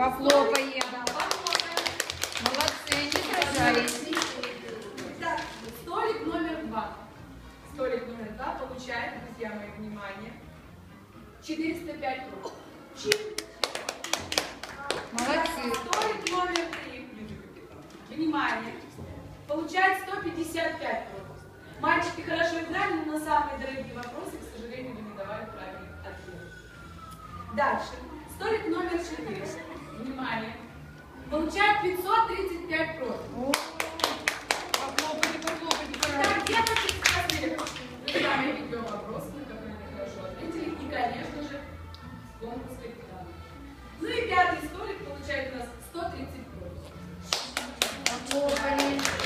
Похлопаем. Молодцы, не сражались. Так, столик номер два. Столик номер два получает, друзья мои, внимание, 405 рублей. Молодцы. Столик номер три. Внимание. Получает 155 рублей. Мальчики хорошо играли, но на самые дорогие вопросы, к сожалению, вы не давали правильных ответов. Дальше. 535 против. Похлопайте, похлопайте, Так, девочки спросили. Сами ведем вопросы, на которые хорошо. И, конечно же, конкурс капитана. Ну и пятый столик получает у нас 130 против.